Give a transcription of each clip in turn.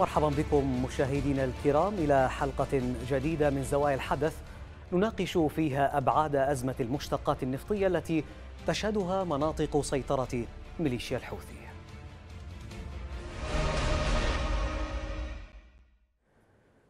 مرحبا بكم مشاهدينا الكرام إلى حلقة جديدة من زوايا الحدث. نناقش فيها أبعاد أزمة المشتقات النفطية التي تشهدها مناطق سيطرة ميليشيا الحوثي.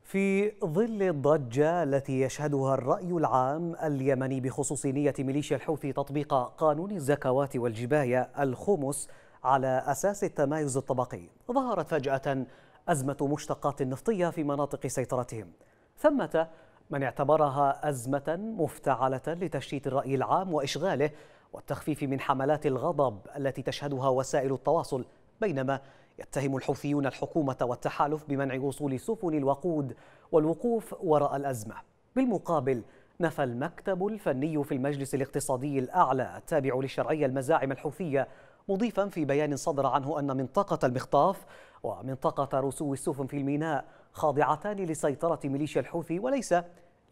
في ظل الضجة التي يشهدها الرأي العام اليمني بخصوص نية ميليشيا الحوثي تطبيق قانون الزكوات والجباية الخمس على أساس التمايز الطبقي ظهرت فجأة أزمة مشتقات نفطية في مناطق سيطرتهم. ثمة من اعتبرها أزمة مفتعلة لتشتيت الرأي العام وإشغاله والتخفيف من حملات الغضب التي تشهدها وسائل التواصل. بينما يتهم الحوثيون الحكومة والتحالف بمنع وصول سفن الوقود والوقوف وراء الأزمة. بالمقابل نفى المكتب الفني في المجلس الاقتصادي الأعلى التابع للشرعية المزاعم الحوثية مضيفا في بيان صدر عنه أن منطقة المخطاف ومنطقة رسو السفن في الميناء خاضعتان لسيطرة ميليشيا الحوثي وليس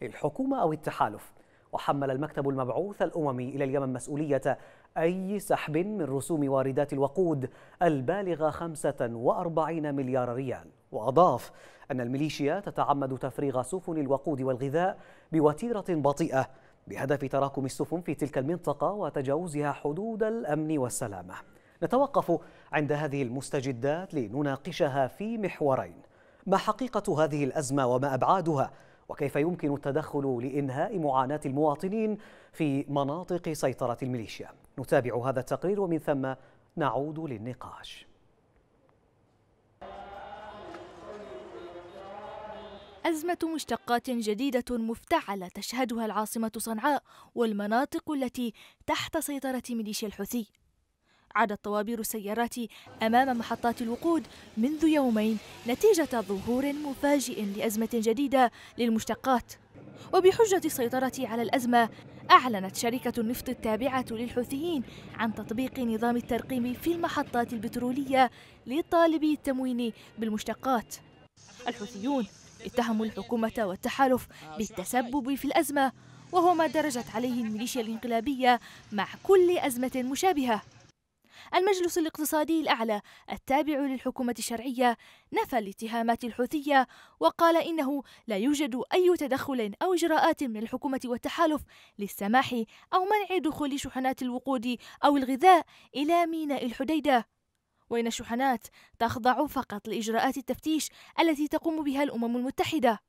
للحكومة أو التحالف. وحمل المكتب المبعوث الأممي إلى اليمن مسؤولية أي سحب من رسوم واردات الوقود البالغة 45 مليار ريال. وأضاف أن الميليشيا تتعمد تفريغ سفن الوقود والغذاء بوتيرة بطيئة بهدف تراكم السفن في تلك المنطقة وتجاوزها حدود الأمن والسلامة. نتوقف عند هذه المستجدات لنناقشها في محورين. ما حقيقة هذه الأزمة وما أبعادها؟ وكيف يمكن التدخل لإنهاء معاناة المواطنين في مناطق سيطرة الميليشيا؟ نتابع هذا التقرير ومن ثم نعود للنقاش. أزمة مشتقات جديدة مفتعلة تشهدها العاصمة صنعاء والمناطق التي تحت سيطرة ميليشيا الحوثي. عادت طوابير السيارات أمام محطات الوقود منذ يومين نتيجة ظهور مفاجئ لأزمة جديدة للمشتقات. وبحجة السيطرة على الأزمة أعلنت شركة النفط التابعة للحوثيين عن تطبيق نظام الترقيم في المحطات البترولية لطالبي التموين بالمشتقات. الحوثيون اتهموا الحكومة والتحالف بالتسبب في الأزمة وهو ما درجت عليه الميليشيا الانقلابية مع كل أزمة مشابهة. المجلس الاقتصادي الأعلى التابع للحكومة الشرعية نفى الاتهامات الحوثية وقال إنه لا يوجد أي تدخل أو إجراءات من الحكومة والتحالف للسماح أو منع دخول شحنات الوقود أو الغذاء إلى ميناء الحديدة. وإن الشحنات تخضع فقط لإجراءات التفتيش التي تقوم بها الأمم المتحدة.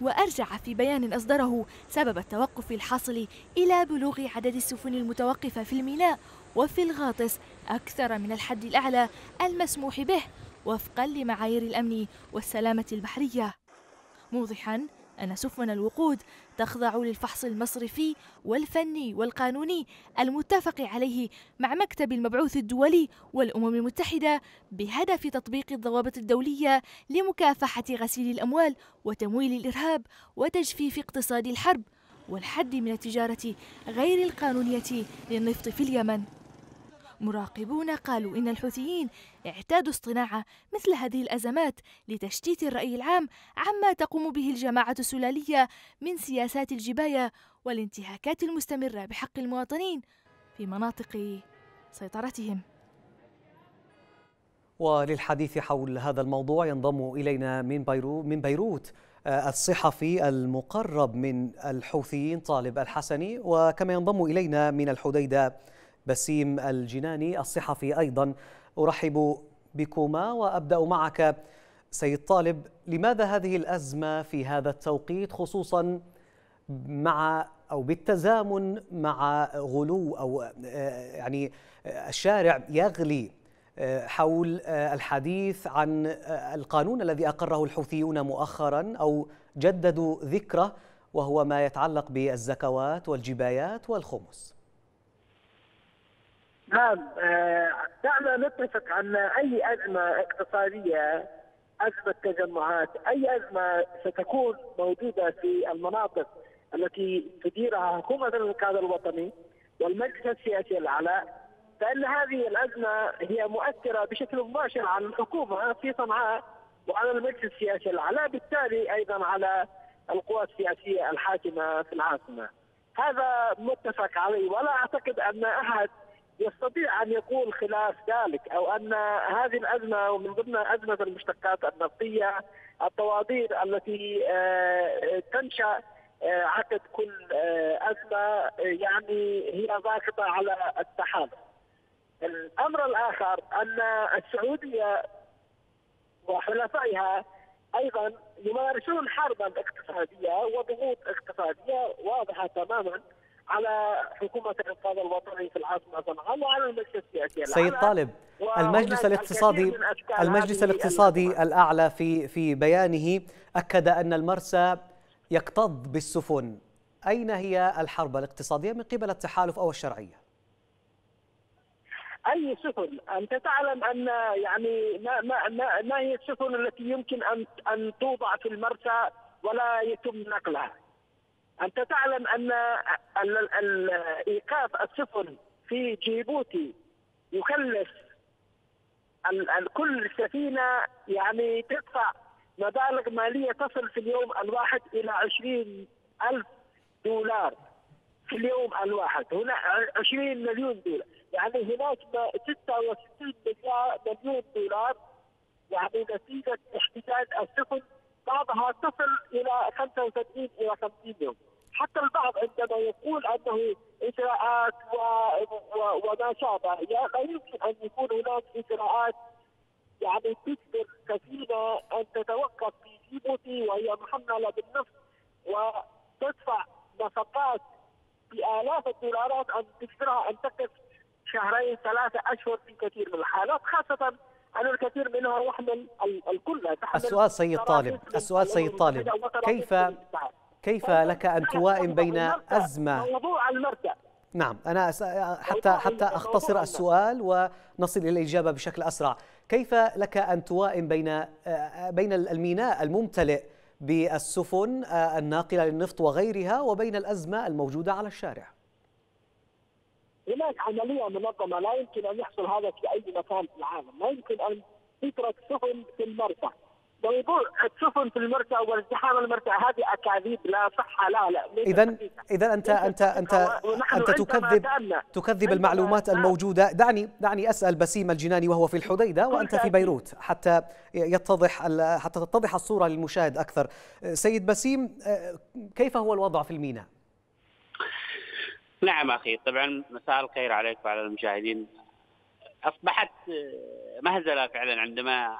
وأرجع في بيان أصدره سبب التوقف الحاصل إلى بلوغ عدد السفن المتوقفة في الميناء وفي الغاطس أكثر من الحد الأعلى المسموح به وفقا لمعايير الأمن والسلامة البحرية. موضحا أن سفن الوقود تخضع للفحص المصرفي والفني والقانوني المتفق عليه مع مكتب المبعوث الدولي والأمم المتحدة بهدف تطبيق الضوابط الدولية لمكافحة غسيل الأموال وتمويل الإرهاب وتجفيف اقتصاد الحرب والحد من التجارة غير القانونية للنفط في اليمن. مراقبون قالوا إن الحوثيين اعتادوا اصطناع مثل هذه الأزمات لتشتيت الرأي العام عما تقوم به الجماعة السلالية من سياسات الجباية والانتهاكات المستمرة بحق المواطنين في مناطق سيطرتهم. وللحديث حول هذا الموضوع ينضم إلينا من بيروت من بيروت الصحفي المقرب من الحوثيين طالب الحسني وكما ينضم إلينا من الحديدة بسيم الجناني الصحفي أيضا. أرحب بكما وأبدأ معك سيد طالب لماذا هذه الأزمة في هذا التوقيت خصوصا مع أو بالتزامن مع غلو أو يعني الشارع يغلي حول الحديث عن القانون الذي أقره الحوثيون مؤخرا أو جددوا ذكره وهو ما يتعلق بالزكوات والجبايات والخمس. نعم دعنا نتفق أن أي أزمة اقتصادية أزمة تجمعات أي أزمة ستكون موجودة في المناطق التي تديرها حكومة الانقاذ الوطني والمجلس السياسي الأعلى فإن هذه الأزمة هي مؤثرة بشكل مباشر على الحكومة في صنعاء وعلى المجلس السياسي الأعلى بالتالي أيضا على القوى السياسية الحاكمة في العاصمة. هذا متفق عليه ولا أعتقد أن أحد يستطيع أن يقول خلاف ذلك أو أن هذه الأزمة ومن ضمن أزمة المشتقات النفطية الطوابير التي تنشأ عقد كل أزمة يعني هي ضاغطة على التحالف. الأمر الآخر أن السعودية وحلفائها أيضا يمارسون حربا اقتصادية وضغوط اقتصادية واضحة تماما على حكومة الإنقاذ الوطني في العاصمة صنعاء وعلى المجلس السياسي سيد طالب المجلس الاقتصادي المجلس الاقتصادي الأعلى في في بيانه أكد أن المرسى يكتظ بالسفن. أين هي الحرب الاقتصادية من قبل التحالف أو الشرعية؟ أي سفن؟ أنت تعلم أن يعني ما ما ما, ما هي السفن التي يمكن ان أن توضع في المرسى ولا يتم نقلها؟ أنت تعلم أن ايقاف السفن في جيبوتي يكلف كل سفينه يعني تدفع مبالغ مالية تصل في اليوم الواحد إلى 20 ألف دولار في اليوم الواحد. هنا 20 مليون دولار. يعني هناك 66 مليون دولار. يعني نتيجة احتجاج السفن بعضها تصل إلى 35 إلى 50 يوم. حتى البعض عندما يقول أنه إجراءات و... و... وما شابه يعني لا يمكن أن يكون هناك إجراءات يعني تجبر سفينه أن تتوقف في جيبوتي وهي محملة بالنفط وتدفع نفقات بآلاف الدولارات أن تجبرها أن تقف شهرين ثلاثة أشهر في كثير من الحالات خاصة أن الكثير منها يحمل الكل. السؤال سيد طالب. السؤال سيد طالب. كيف كيف لك أن توائم بين أزمة؟ موضوع المرتع نعم. أنا حتى حتى أختصر السؤال ونصل إلى الإجابة بشكل أسرع. كيف لك أن توائم بين بين الميناء الممتلئ بالسفن الناقلة للنفط وغيرها وبين الأزمة الموجودة على الشارع؟ هناك عملية منظمة لا يمكن أن يحصل هذا في أي مكان في العالم، لا يمكن أن تترك سفن في المرسى. موضوع السفن في المرسى وازدحام المرسى هذه أكاذيب لا صحه لا لا. اذا اذا انت انت انت أنت تكذب تكذب المعلومات الموجودة. دعني دعني أسأل بسيم الجناني وهو في الحديدة وأنت في بيروت حتى يتضح حتى تتضح الصورة للمشاهد أكثر. سيد بسيم كيف هو الوضع في الميناء؟ نعم أخي طبعا مساء الخير عليك وعلى المشاهدين. أصبحت مهزلة فعلا عندما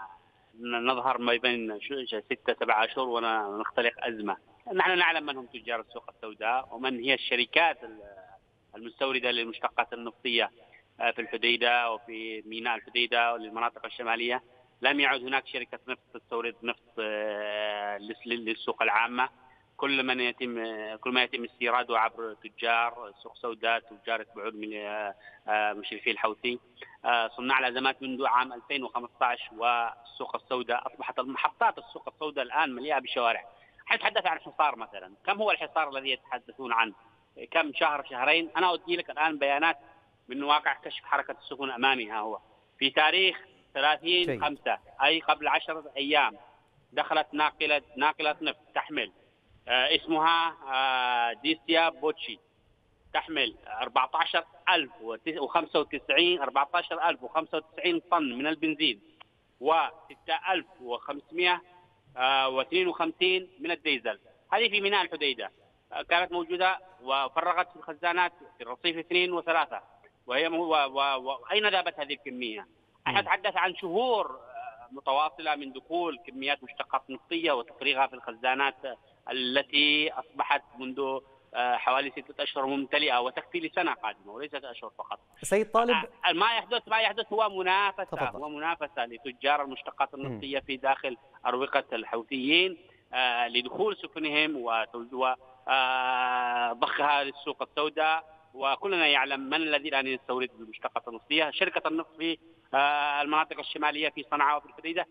نظهر ما بين ستة سبعة أشهر ونختلق أزمة. نحن نعلم من هم تجار السوق السوداء ومن هي الشركات المستوردة للمشتقات النفطية في الحديدة وفي ميناء الحديدة وللمناطق الشمالية. لم يعد هناك شركة نفط تستورد نفط للسوق العامة. كل من يتم كل ما يتم استيراده عبر تجار سوق سوداء تجار يتبعون من آه، مشرفي الحوثي. آه، صناع الأزمات منذ عام 2015 والسوق السوداء أصبحت محطات السوق السوداء الآن مليئة بالشوارع حتحدث عن حصار مثلا. كم هو الحصار الذي يتحدثون عنه؟ كم شهر شهرين؟ أنا أودي لك الآن بيانات من واقع كشف حركة السفن أمامي. ها هو. في تاريخ 30 5 أي قبل 10 أيام دخلت ناقلة ناقلة نفط تحمل آه، اسمها آه، ديسيا بوتشي. تحمل 14095 14095 طن من البنزين و 6552 من الديزل. هذه في ميناء الحديدة. آه، كانت موجودة وفرغت في الخزانات في الرصيف اثنين وثلاثة. وهي واين ذهبت هذه الكمية؟ أتحدث عن شهور متواصلة من دخول كميات مشتقات نفطية وتفريغها في الخزانات التي أصبحت منذ آه، حوالي ستة أشهر ممتلئة وتكفي لسنة قادمة وليست أشهر فقط. سيد طالب. آه، ما يحدث ما يحدث هو منافسة تفضل. هو منافسة لتجار المشتقات النفطية في داخل أروقة الحوثيين آه، لدخول سفنهم وضخها للسوق السوداء. وكلنا يعلم من الذي الآن يستورد المشتقات النفطية، شركة النفط في المناطق الشمالية في صنعاء وفي الحديدة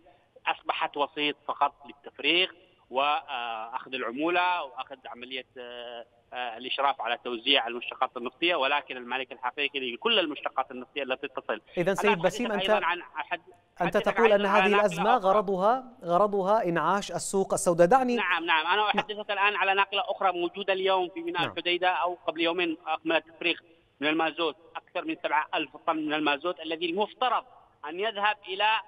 أصبحت وسيط فقط للتفريغ. وأخذ العمولة وأخذ عملية آه، الإشراف على توزيع المشتقات النفطية ولكن المالك الحقيقي لكل المشتقات النفطية التي تصل. اذا سيد بسيم أنت عن حد أنت تقول أن هذه الأزمة غرضها غرضها إنعاش السوق السوداء. دعني نعم نعم. أنا أحدثك الآن على ناقله أخرى موجودة اليوم في ميناء نعم. الحديدة أو قبل يومين اكملت تفريغ من المازوت أكثر من 7000 طن من المازوت الذي المفترض أن يذهب آه،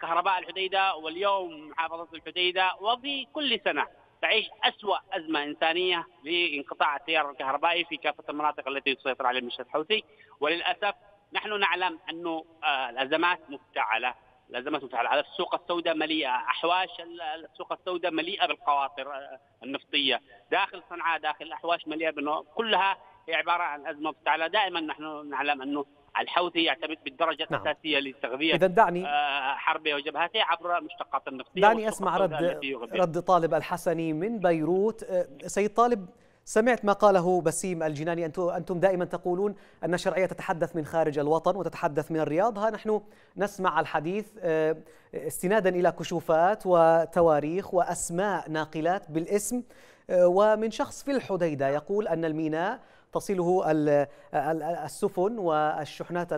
كهرباء الحديدة واليوم محافظة الحديدة وفي كل سنة تعيش أسوأ أزمة إنسانية لانقطاع التيار الكهربائي في كافة المناطق التي تسيطر عليها الميليشيا الحوثي. وللأسف نحن نعلم أنه آه، الأزمات مفتعلة. الأزمات مفتعلة. على السوق السوداء مليئة أحواش السوق السوداء مليئة بالقواطر آه، النفطية. داخل صنعاء داخل أحواش مليئة كلها هي عبارة عن أزمة مفتعلة. دائما نحن نعلم أنه الحوثي يعتمد بالدرجة نعم. الأساسية لتغذية إذا دعني آه، حربه وجبهته عبر مشتقات النفطية دعني أسمع رد رد طالب الحسني من بيروت. سيد طالب سمعت ما قاله بسيم الجناني. أنتم دائما تقولون أن الشرعية تتحدث من خارج الوطن وتتحدث من الرياض. ها نحن نسمع الحديث آه، استنادا إلى كشوفات وتواريخ وأسماء ناقلات بالاسم. آه، ومن شخص في الحديدة يقول أن الميناء تصله السفن والشحنات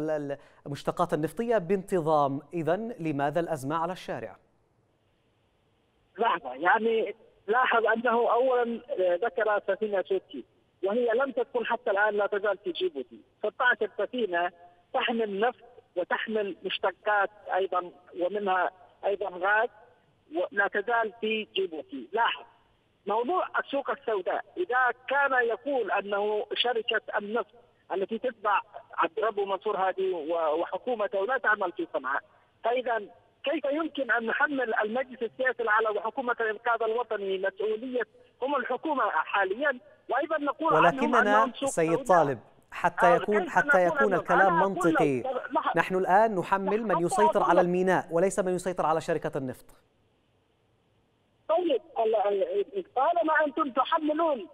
المشتقات النفطية بانتظام. إذا لماذا الأزمة على الشارع؟ لحظة يعني لاحظ أنه اولا آه، ذكر سفينة تركي وهي لم تكن حتى الآن لا تزال في جيبوتي 16 سفينه تحمل نفط وتحمل مشتقات أيضا ومنها أيضا غاز ولا تزال في جيبوتي لاحظ موضوع السوق السوداء. إذا كان يقول أنه شركة النفط التي تتبع عبد ربه منصور هادي وحكومته لا تعمل في صنعاء فإذا كيف يمكن أن نحمل المجلس السياسي الأعلى وحكومة الانقاذ الوطني مسؤولية هم الحكومة حاليا؟ وأيضا نقول ولكننا سيد طالب حتى آه، يكون حتى يكون الكلام منطقي. نحن الآن نحمل من يسيطر على الميناء وليس من يسيطر على شركة النفط. طيب طالما أنتم تحملون.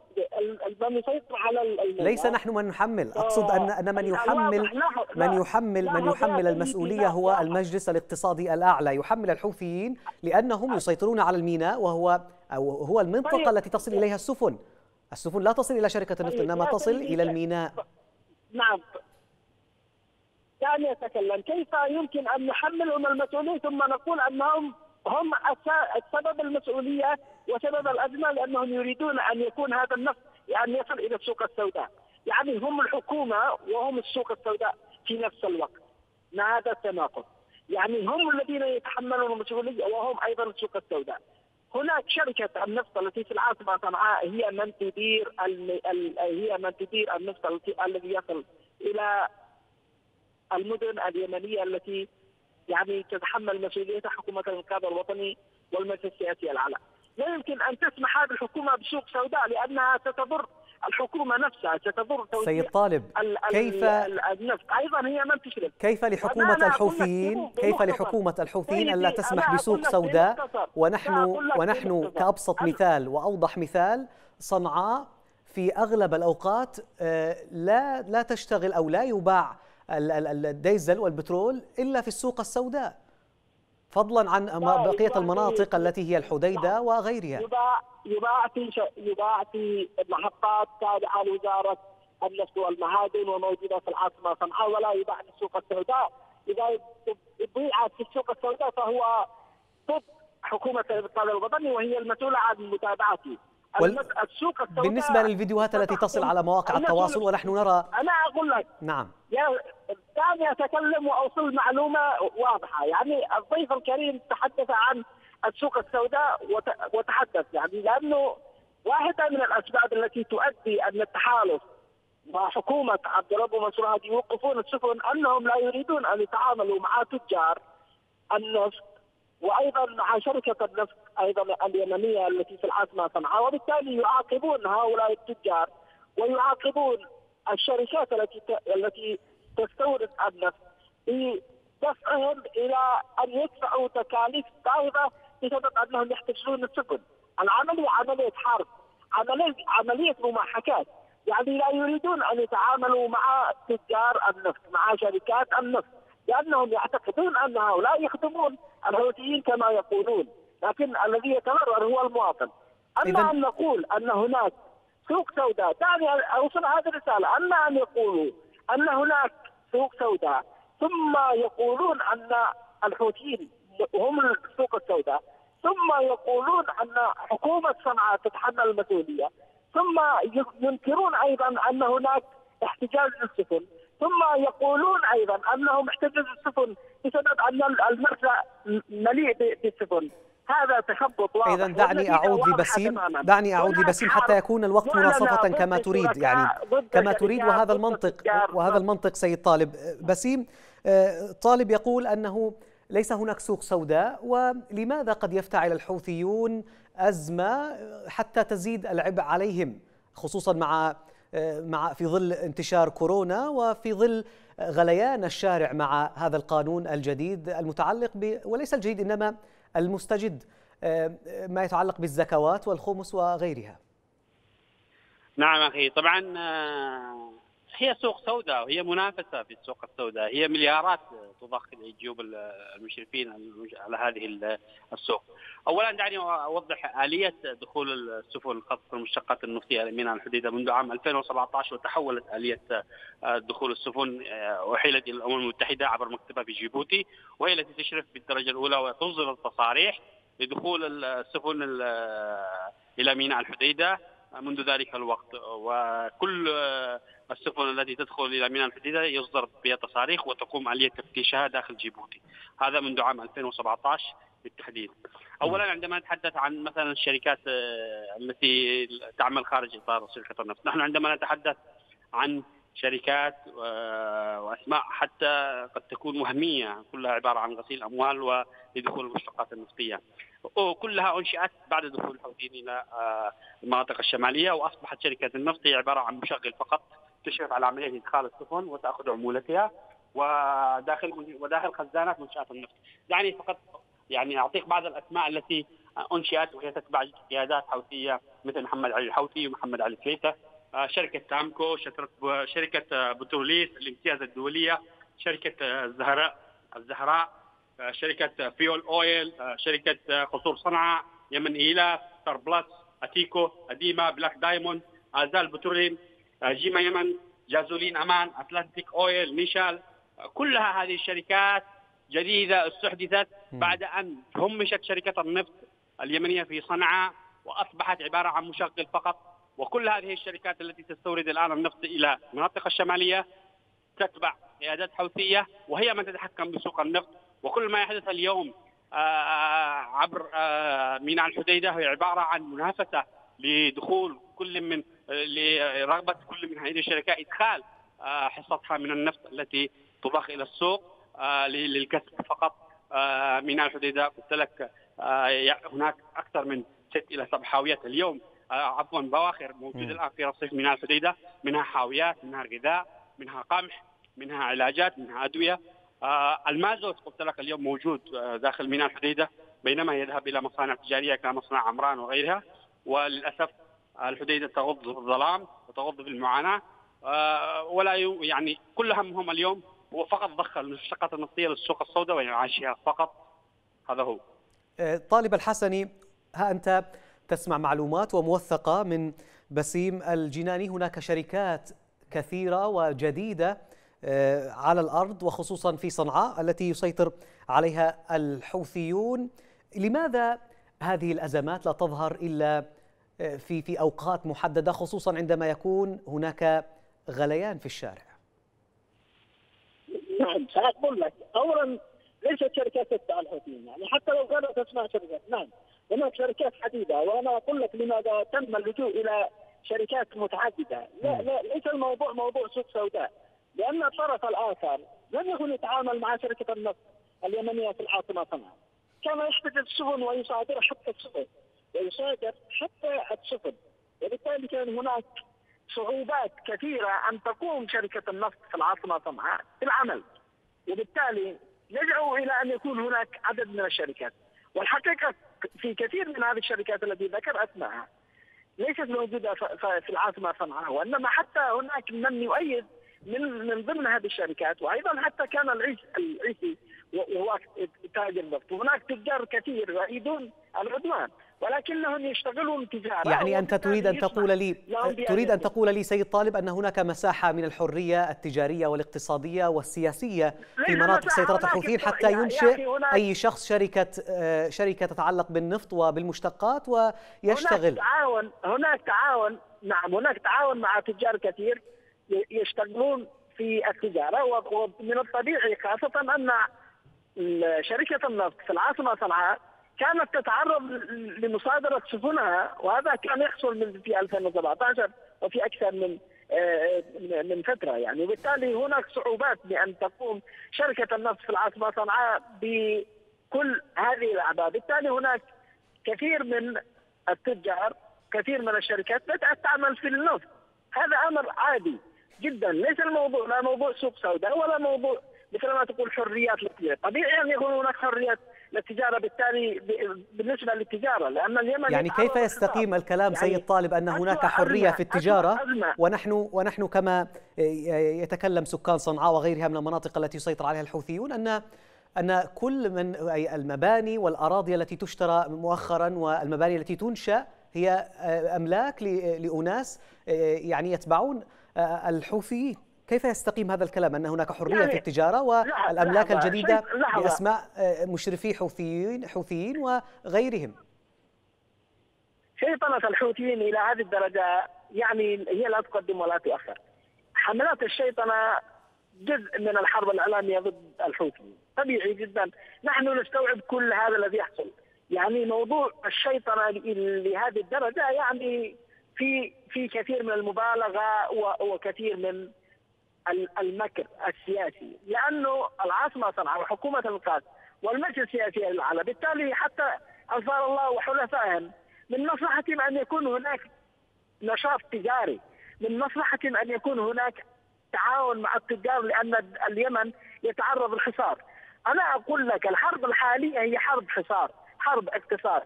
من يسيطر على ليس نحن من نحمل. أقصد ان أن من يحمل من يحمل من يحمل المسؤولية هو المجلس الاقتصادي الأعلى. يحمل الحوثيين لأنهم يسيطرون على الميناء وهو أو هو المنطقة طيب. التي تصل إليها السفن. السفن لا تصل إلى شركة النفط طيب، إنما تصل إلى الميناء. نعم. دعني أتكلم. كيف يمكن أن نحملهم المسؤولين ثم نقول أنهم هم سبب المسؤولية وسبب الأزمة لأنهم يريدون أن يكون هذا النفط يعني يصل إلى السوق السوداء، يعني هم الحكومة وهم السوق السوداء في نفس الوقت. ما هذا التناقض؟ يعني هم الذين يتحملون المسؤولية وهم أيضا السوق السوداء. هناك شركة النفط التي في العاصمة صنعاء هي من تدير هي من تدير النفط الذي يصل إلى المدن اليمنية التي يعني تتحمل مسؤوليتها حكومة الانقاذ الوطني والمجلس السياسي الاعلى. لا يمكن أن تسمح هذه الحكومة بسوق سوداء لأنها ستضر الحكومة نفسها ستضر سيد طالب كيف النفط. أيضا هي من تشرف كيف لحكومة الحوثيين؟ كيف لحكومة الحوثيين الا تسمح بسوق سوداء؟ ونحن ونحن كأبسط مثال وأوضح مثال صنعاء في أغلب الأوقات آه، لا لا تشتغل أو لا يباع الديزل والبترول إلا في السوق السوداء. فضلا عن بقية المناطق التي هي الحديدة وغيرها. يباع يباع في يباع في محطات تابعة لوزارة النفط والمعادن وموجودة في العاصمة صنعاء ولا يباع في السوق السوداء. إذا بيع في السوق السوداء فهو ضد حكومة الإبطال الوطني وهي المسؤولة عن متابعته. وال... السوق السوداء بالنسبة للفيديوهات التي تصل على مواقع التواصل ونحن نرى أنا أقول لك. نعم. يا دعني أتكلم وأوصل معلومة واضحة. يعني الضيف الكريم تحدث عن السوق السوداء وتحدث. يعني لأنه واحدة من الأسباب التي تؤدي أن التحالف وحكومة عبد الرب منصور هادي يوقفون السفن أنهم لا يريدون أن يتعاملوا مع تجار النفط وأيضا مع شركة النفط أيضا اليمنية التي في العاصمة صنعاء وبالتالي يعاقبون هؤلاء التجار ويعاقبون الشركات التي التي تستورد النفط بدفعهم إلى أن يدفعوا تكاليف باهظه بسبب أنهم يحتجزون السفن. العملية عملية حرب، عملية عملية مماحكات، يعني لا يريدون أن يتعاملوا مع تجار النفط، مع شركات النفط، لأنهم يعتقدون أن هؤلاء يخدمون الحوثيين كما يقولون لكن الذي يتضرر هو المواطن. أما أن نقول أن هناك سوق سوداء دعني أوصل هذه الرسالة. أما أن يقولوا أن هناك سوق سوداء ثم يقولون أن الحوثيين هم السوق السوداء ثم يقولون أن حكومة صنعاء تتحمل المسؤولية ثم ينكرون أيضا أن هناك احتجاج للسفن. ثم يقولون أيضا أنهم احتجزوا السفن بسبب ان المرسى مليء بالسفن. هذا تخبط واضح. اذا دعني أعود لبسيم دعني أعود لبسيم حتى يكون الوقت مناصفة كما تريد يعني كما تريد وهذا المنطق وهذا المنطق سيد طالب. بسيم آه، طالب يقول أنه ليس هناك سوق سوداء ولماذا قد يفتعل الحوثيون أزمة حتى تزيد العبء عليهم خصوصا مع مع في ظل انتشار كورونا وفي ظل غليان الشارع مع هذا القانون الجديد المتعلق ب وليس الجديد إنما المستجد آه، ما يتعلق بالزكوات والخمس وغيرها. نعم أخي طبعا آه، هي سوق سوداء وهي منافسة في السوق السوداء. هي مليارات تضخ لجيوب المشرفين على هذه السوق. أولا دعني أوضح آلية دخول السفن الخاصة المشتقات النفطية لميناء الحديدة منذ عام 2017 وتحولت آلية آه، دخول السفن أحيلت إلى الأمم المتحدة عبر مكتبها في جيبوتي وهي التي تشرف بالدرجة الأولى وتصدر التصاريح لدخول السفن إلى ميناء الحديدة منذ ذلك الوقت. وكل السفن التي تدخل إلى ميناء الحديدة يصدر بها تصاريخ وتقوم عمليه تفتيشها داخل جيبوتي. هذا منذ عام 2017 بالتحديد. اولا عندما نتحدث عن مثلا الشركات آه، التي تعمل خارج إطار شركة النفط نحن عندما نتحدث عن شركات آه، وأسماء حتى قد تكون وهمية كلها عبارة عن غسيل أموال ولدخول المشتقات النفطية. وكلها أنشئت بعد دخول الحوثيين إلى آه، المناطق الشمالية وأصبحت شركة النفط هي عبارة عن مشغل فقط. تشرف على عملية إدخال السفن وتأخذ عمولتها وداخل وداخل خزانات منشآت النفط. يعني فقط يعني أعطيك بعض الأسماء التي أنشئت وهي تتبع قيادات حوثية مثل محمد علي الحوثي ومحمد علي سليته آه، شركة تامكو شركة بتروليس الامتياز الدولية شركة الزهراء الزهراء آه، شركة Fuel Oil آه، شركة قصور صنعاء يمن إيلاف Star Plus أتيكو أديما Black Diamond آزال بترولين جيما يمن جازولين أمان Atlantic Oil ميشال كلها هذه الشركات جديدة استحدثت بعد أن همشت شركة النفط اليمنية في صنعاء وأصبحت عبارة عن مشغل فقط. وكل هذه الشركات التي تستورد الآن النفط إلى المناطق الشمالية تتبع قيادات حوثية وهي من تتحكم بسوق النفط. وكل ما يحدث اليوم آه، عبر آه، ميناء الحديدة هي عبارة عن منافسة لدخول كل من لرغبة كل من هذه الشركات إدخال حصتها من النفط التي تضخ إلى السوق للكسب فقط. ميناء الحديده قلت لك هناك أكثر من ست إلى سبع حاويات اليوم. عفوا بواخر موجودة الآن في رصيف ميناء الحديده منها حاويات منها غذاء منها قمح منها علاجات منها أدوية. آه المازوت قلت لك اليوم موجود آه داخل ميناء الحديده بينما يذهب إلى مصانع تجارية كمصنع عمران وغيرها. وللأسف الحديدة تغض في الظلام وتغض في المعاناة آه ولا يعني كل همهم اليوم هو فقط ضخ المشتقات النفطية للسوق السوداء وانعاشها فقط. هذا هو. آه، طالب الحسني ها أنت تسمع معلومات وموثقة من بسيم الجناني. هناك شركات كثيرة وجديدة آه، على الأرض وخصوصا في صنعاء التي يسيطر عليها الحوثيون. لماذا هذه الأزمات لا تظهر إلا في في أوقات محددة خصوصا عندما يكون هناك غليان في الشارع. نعم سأقول لك. اولا ليست شركات تتبع الحوثيين يعني حتى لو كانت اسماء شركات نعم. هناك شركات حديدة. وأنا أقول لك لماذا تم اللجوء إلى شركات متعددة. لا لا ليس الموضوع موضوع سوق سوداء. لأن الطرف الآخر لم يكن يتعامل مع شركة النفط اليمنية في العاصمة صنعاء كان يحتجز السفن ويصادر حتى السفن ويصادر حتى السفن. وبالتالي كان هناك صعوبات كثيرة أن تقوم شركة النفط في العاصمة صنعاء في العمل. وبالتالي لجأوا إلى أن يكون هناك عدد من الشركات. والحقيقة في كثير من هذه الشركات التي ذكر أسماءها ليست موجودة في العاصمة صنعاء وإنما حتى هناك من يؤيد من من ضمن هذه الشركات. وأيضا حتى كان العيسي العيسي وهو تاجر نفط وهناك تجار كثير يريدون العدوان. ولكنهم يشتغلون تجارة يعني أنت تريد أن تقول لي تريد أن تقول لي سيد طالب أن هناك مساحة من الحرية التجارية والاقتصادية والسياسية في مناطق سيطرة الحوثيين حتى ينشئ أي شخص شركة آه، شركة تتعلق بالنفط وبالمشتقات ويشتغل. هناك تعاون هناك تعاون نعم هناك تعاون مع تجار كثير يشتغلون في التجارة ومن الطبيعي خاصة أن شركة النفط في العاصمة صنعاء كانت تتعرض لمصادرة سفنها وهذا كان يحصل من في 2017 وفي أكثر من آه، من فترة يعني. وبالتالي هناك صعوبات بأن تقوم شركة النفط في العاصمة صنعاء بكل هذه الاعباء، بالتالي هناك كثير من التجار كثير من الشركات بدات تعمل في النفط، هذا أمر عادي جدا، ليس الموضوع لا موضوع سوق سوداء ولا موضوع مثل ما تقول حريات للتجاره، طبيعي أن يكون هناك حريات للتجارة بالتالي بالنسبة للتجارة لأن اليمن يعني كيف يستقيم الكلام يعني سيد طالب أن هناك حرية في التجارة؟ ونحن ونحن كما يتكلم سكان صنعاء وغيرها من المناطق التي يسيطر عليها الحوثيون أن أن كل من المباني والأراضي التي تشترى مؤخرا والمباني التي تنشأ هي أملاك لأناس يعني يتبعون الحوثيين. كيف يستقيم هذا الكلام؟ أن هناك حرية يعني في التجارة والأملاك الجديدة بأسماء آه، مشرفي حوثيين حوثيين وغيرهم. شيطنة الحوثيين إلى هذه الدرجة يعني هي لا تقدم ولا تؤخر. حملات الشيطنة جزء من الحرب الإعلامية ضد الحوثيين. طبيعي جدا. نحن نستوعب كل هذا الذي يحصل. يعني موضوع الشيطنة لهذه الدرجة يعني في في كثير من المبالغة وكثير من المكر السياسي لأنه العاصمة صنعاء وحكومة القاد والمجلس السياسي الاعلى بالتالي حتى أنصار الله وحلفائهم من مصلحتهم أن يكون هناك نشاط تجاري من مصلحتهم أن يكون هناك تعاون مع التجار لأن اليمن يتعرض للحصار. أنا أقول لك الحرب الحالية هي حرب حصار حرب اقتصاد.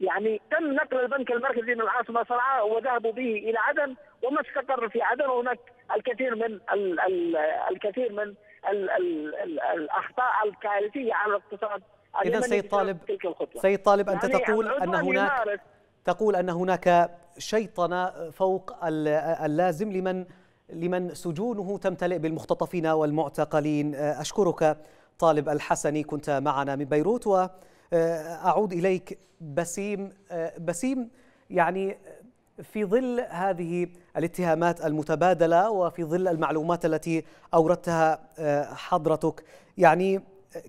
يعني تم نقل البنك المركزي من العاصمة صنعاء وذهبوا به إلى عدن وما استقر في عدن وهناك الكثير من ال ال الكثير من ال ال ال الأخطاء الكارثية على الاقتصاد. إذا سيد طالب سيد طالب أنت يعني تقول أن هناك تقول أن هناك شيطنة فوق اللازم لمن لمن سجونه تمتلئ بالمختطفين والمعتقلين. أشكرك طالب الحسني كنت معنا من بيروت وأعود إليك بسيم. بسيم يعني في ظل هذه الاتهامات المتبادلة وفي ظل المعلومات التي أوردتها آه، حضرتك يعني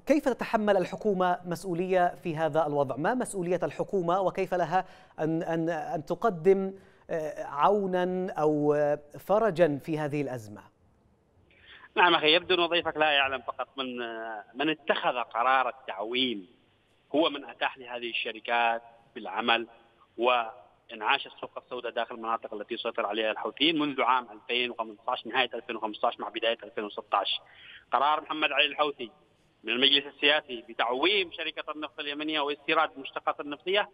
كيف تتحمل الحكومة مسؤولية في هذا الوضع؟ ما مسؤولية الحكومة وكيف لها أن أن أن تقدم آه، عونا أو آه، فرجا في هذه الأزمة؟ نعم أخي يبدو أن ضيفك لا يعلم فقط من من اتخذ قرار التعويم هو من أتاح لهذه الشركات بالعمل و انعاش السوق السوداء داخل المناطق التي يسيطر عليها الحوثيين منذ عام 2015 نهاية 2015 مع بداية 2016 قرار محمد علي الحوثي من المجلس السياسي بتعويم شركة النفط اليمنية واستيراد المشتقات النفطية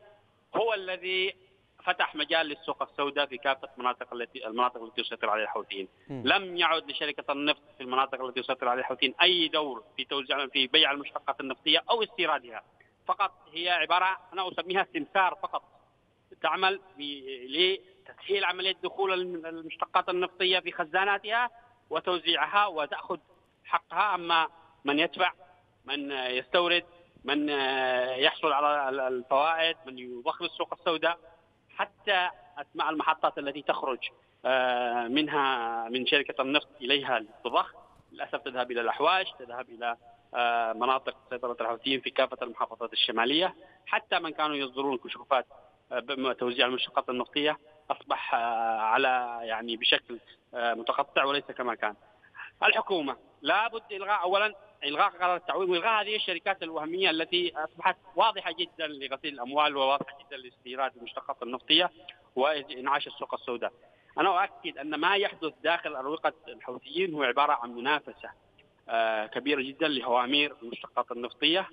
هو الذي فتح مجال للسوق السوداء في كافة المناطق التي المناطق التي يسيطر عليها الحوثيين، لم يعد لشركة النفط في المناطق التي يسيطر عليها الحوثيين أي دور في توزيع في بيع المشتقات النفطية أو استيرادها، فقط هي عبارة أنا أسميها سمسار فقط. تعمل لتسهيل عملية دخول المشتقات النفطية في خزاناتها وتوزيعها وتأخذ حقها. أما من يدفع من يستورد من يحصل على الفوائد من يضخ السوق السوداء حتى أسماء المحطات التي تخرج آه، منها من شركة النفط إليها للضخ للأسف تذهب إلى الأحواش تذهب إلى آه، مناطق سيطرة الحوثيين في كافة المحافظات الشمالية. حتى من كانوا يصدرون كشوفات توزيع المشتقات النفطيه أصبح آه، على يعني بشكل آه، متقطع وليس كما كان. الحكومة لابد إلغاء اولا إلغاء قرار التعويم وإلغاء هذه الشركات الوهمية التي أصبحت واضحة جدا لغسيل الأموال وواضحة جدا لاستيراد المشتقات النفطيه وإنعاش السوق السوداء. أنا أؤكد أن ما يحدث داخل أروقة الحوثيين هو عبارة عن منافسة آه، كبيرة جدا لهوامير المشتقات النفطيه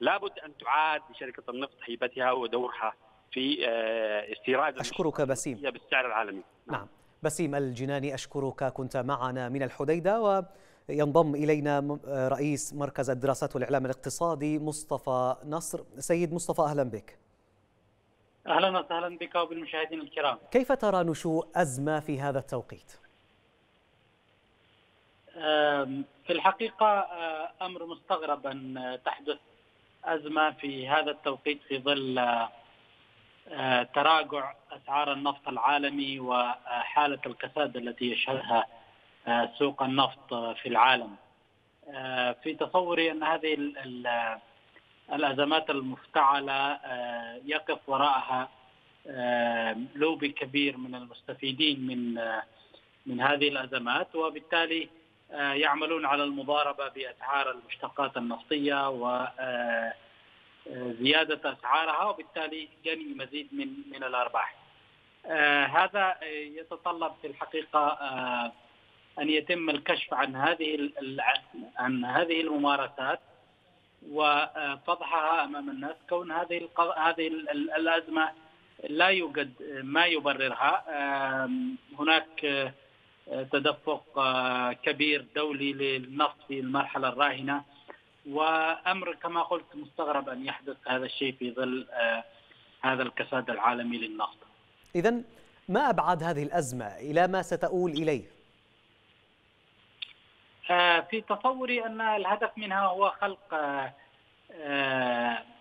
لابد أن تعاد لشركة النفط هيبتها ودورها في آه، استيراد أشكرك بسيم. بالسعر العالمي. نعم, نعم. بسيم الجناني أشكرك كنت معنا من الحديدة وينضم إلينا رئيس مركز الدراسات والإعلام الاقتصادي مصطفى نصر. سيد مصطفى أهلا بك. أهلا وسهلا بك وبالمشاهدين الكرام. كيف ترى نشوء أزمة في هذا التوقيت؟ في الحقيقة آه، أمر مستغرب أن تحدث أزمة في هذا التوقيت في ظل آه، تراجع أسعار النفط العالمي وحالة الكساد التي يشهدها سوق النفط في العالم. في تصوري أن هذه الأزمات المفتعلة يقف وراءها لوبي كبير من المستفيدين من من هذه الأزمات وبالتالي يعملون على المضاربة بأسعار المشتقات النفطية و زيادة أسعارها وبالتالي جني مزيد من من الأرباح. هذا يتطلب في الحقيقة أن يتم الكشف عن هذه عن هذه الممارسات وفضحها أمام الناس كون هذه هذه الأزمة لا يوجد ما يبررها هناك تدفق كبير دولي للنفط في المرحلة الراهنة. وأمر كما قلت مستغرب أن يحدث هذا الشيء في ظل هذا الكساد العالمي للنفط. إذا ما أبعد هذه الأزمة؟ إلى ما ستؤول إليه؟ في تصوري أن الهدف منها هو خلق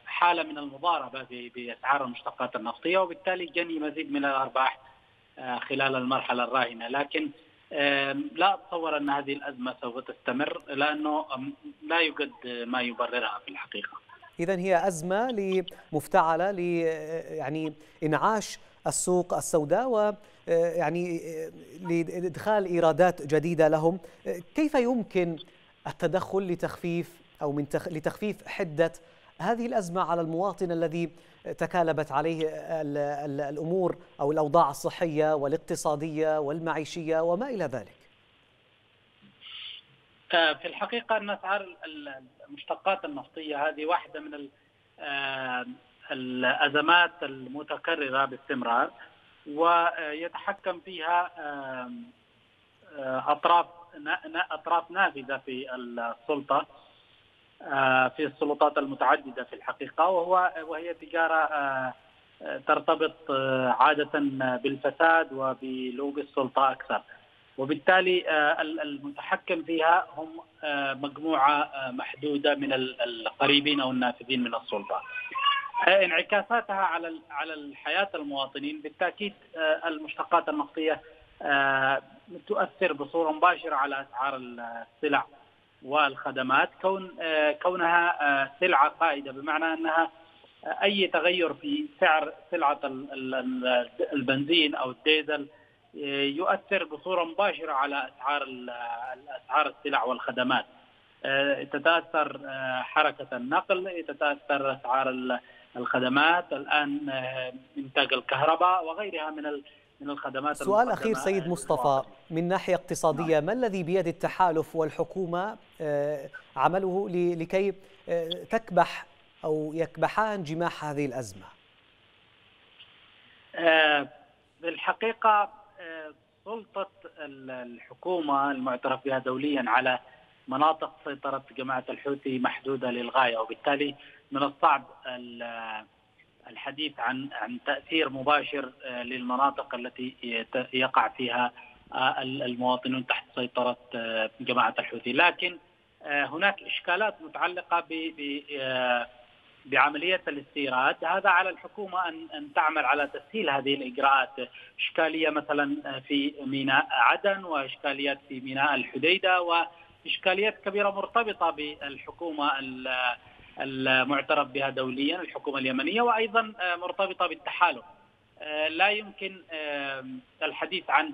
حالة من المضاربة بأسعار المشتقات النفطية وبالتالي جني مزيد من الأرباح خلال المرحلة الراهنة. لكن لا أتصور أن هذه الأزمة سوف تستمر لأنه لا يوجد ما يبررها في الحقيقة. إذا هي أزمة مفتعلة ل يعني إنعاش السوق السوداء و يعني لإدخال إيرادات جديدة لهم. كيف يمكن التدخل لتخفيف أو من تخ... لتخفيف حدة هذه الأزمة على المواطن الذي تكالبت عليه الأمور أو الأوضاع الصحية والاقتصادية والمعيشية وما إلى ذلك. في الحقيقة أن أسعار المشتقات النفطية هذه واحدة من الأزمات المتكررة باستمرار ويتحكم فيها أطراف أطراف نافذة في السلطة. آه، في السلطات المتعددة في الحقيقة وهو وهي تجارة آه، ترتبط آه، عادة بالفساد وبلوب السلطة أكثر وبالتالي المتحكم فيها هم مجموعة محدودة من القريبين أو النافذين من السلطة. انعكاساتها على على الحياة المواطنين بالتأكيد المشتقات النفطية تؤثر بصورة مباشرة على أسعار السلع والخدمات كون آه، كونها آه، سلعة قائده بمعنى أنها آه، أي تغير في سعر سلعة البنزين أو الديزل يؤثر بصورة مباشرة على أسعار أسعار السلع والخدمات. تتأثر حركة النقل تتأثر أسعار الخدمات. الآن إنتاج الكهرباء وغيرها من من الخدمات سؤال أخير سيد مصطفى من ناحية اقتصادية نعم. ما الذي بيد التحالف والحكومة آه، عمله لكي آه، تكبح أو يكبحان جماح هذه الأزمة بالحقيقة آه، سلطة الحكومة المعترف بها دوليا على مناطق سيطرة جماعة الحوثي محدودة للغاية وبالتالي من الصعب الحديث عن عن تأثير مباشر آه، للمناطق التي يقع فيها آه، المواطنون تحت سيطرة آه، جماعة الحوثي، لكن هناك إشكالات متعلقة ب بعملية الاستيراد، هذا على الحكومة أن أن تعمل على تسهيل هذه الإجراءات، إشكالية مثلا في ميناء عدن وإشكاليات في ميناء الحديدة وإشكاليات كبيرة مرتبطة بالحكومة المعترف بها دوليا الحكومة اليمنية وأيضا آه، مرتبطة بالتحالف. آه، لا يمكن آه، الحديث عن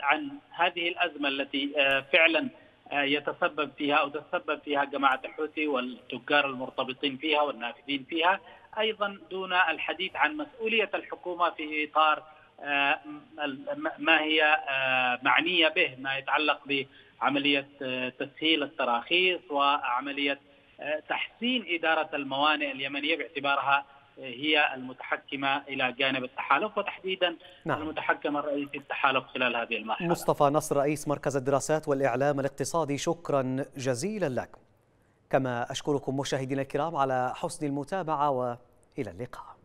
عن هذه الأزمة التي فعلا يتسبب فيها أو تتسبب فيها جماعة الحوثي والتجار المرتبطين فيها والنافذين فيها. أيضا دون الحديث عن مسؤولية الحكومة في إطار ما هي معنية به ما يتعلق بعملية تسهيل التراخيص وعملية تحسين إدارة الموانئ اليمنية باعتبارها هي المتحكمة إلى جانب التحالف وتحديدا نعم. المتحكم الرئيسي التحالف خلال هذه المرحلة. مصطفى نصر رئيس مركز الدراسات والإعلام الاقتصادي شكرا جزيلا لك كما أشكركم مشاهدينا الكرام على حسن المتابعة وإلى اللقاء.